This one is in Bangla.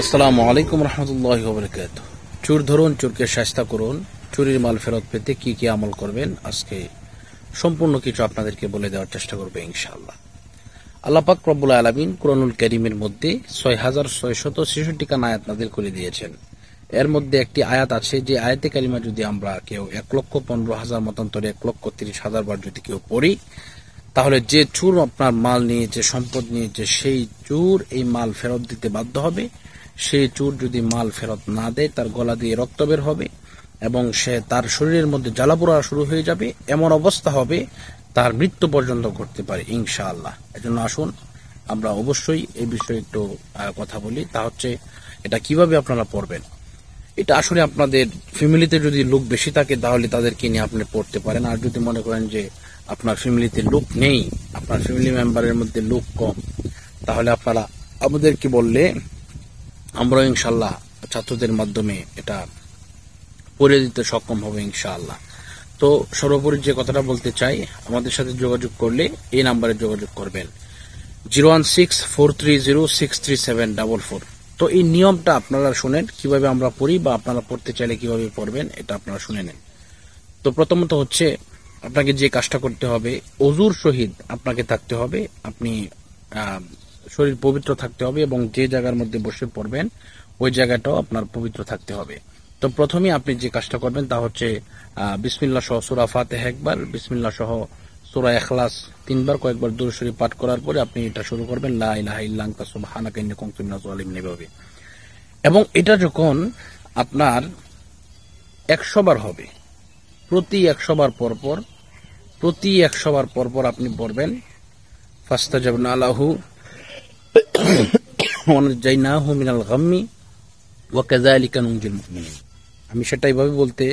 আসসালামু আলাইকুম রহমতুল্লাহ বরকাত চুর ধরুন, চুরকে শাস্তা করুন, চুরির মাল ফেরত পেতে কি কি আমল করবেন, আজকে সম্পূর্ণ কিছু আপনাদেরকে বলে দেওয়ার চেষ্টা করবে ইনশাআল্লাহ। আল্লাপাক রব্বুল আলমিন কুরআনুল করিমের মধ্যে ছয় হাজার ছয়শত ছেষট্টি কান আয়াত নাদিল করে দিয়েছেন। এর মধ্যে একটি আয়াত আছে, যে আয়াতে কারিমা যদি আমরা কেউ এক লক্ষ পনেরো হাজার, মতান্তরে এক লক্ষ তিরিশ হাজার বার যদি কেউ পড়ি, তাহলে যে চুর আপনার মাল নিয়েছে সম্পদ নিয়েছে সেই চুর এই মাল ফেরত দিতে বাধ্য হবে। সেই চুর যদি মাল ফেরত না দেয়, তার গলা দিয়ে রক্ত বের হবে এবং সে তার শরীরের মধ্যে জ্বালাপোড়া শুরু হয়ে যাবে, এমন অবস্থা হবে তার মৃত্যু পর্যন্ত ঘটতে পারে, ইনশাআল্লাহ। এজন্য আসুন, আমরা অবশ্যই এই বিষয়ে একটু কথা বলি। তা হচ্ছে, এটা কীভাবে আপনারা পড়বেন? এটা আসলে আপনাদের ফ্যামিলিতে যদি লোক বেশি থাকে, তাহলে তাদেরকে নিয়ে আপনি পড়তে পারেন। আর যদি মনে করেন যে আপনার ফ্যামিলিতে লোক নেই, আপনার ফ্যামিলি মেম্বারের মধ্যে লোক কম, তাহলে আপনারা আমাদেরকে বললে আমরা ইনশাল্লাহ ছাত্রদের মাধ্যমে এটা পড়ে দিতে সক্ষম হবে ইনশাআল্লাহ। তো সর্বোপরি যে কথাটা বলতে চাই, আমাদের সাথে যোগাযোগ করলে এই নাম্বারে যোগাযোগ করবেন। Zero one six four three zero six three seven double four. তো এই নিয়মটা আপনারা শুনেন, কীভাবে আমরা পড়ি বা আপনারা পড়তে চাইলে কীভাবে পড়বেন, এটা আপনারা শুনে নেন। তো প্রথমত হচ্ছে, আপনাকে যে কাজটা করতে হবে, অজুর সহিত আপনাকে থাকতে হবে। আপনি শরীর পবিত্র থাকতে হবে এবং যে জায়গার মধ্যে বসে পড়বেন ওই জায়গাটাও আপনার পবিত্র থাকতে হবে। তো প্রথমে আপনি যে কাজটা করবেন তা হচ্ছে আহ, বিসমিল্লাহ সহ সুরা ফাতেহ একবার বিসমিল্লাহ সহ সুরা এখলাস তিনবার কয়েকবার দূর শরীফ পাঠ করার পরে আপনি এটা শুরু করবেন লা ইলাহা ইল্লা আনতা সুবহানাকা ইন্নী কুনতু এবং এটা যখন আপনার একশো বার হবে প্রতি একশো বার পর পর প্রতি একশো বার পর পর আপনি পড়বেন ফাস্তা যাবেন আলাহু যাইনাহু মিনাল গাম্মি ওয়া কাযালিকা নুনজিল মুমিনিন আমি সেটা এইভাবে বলতে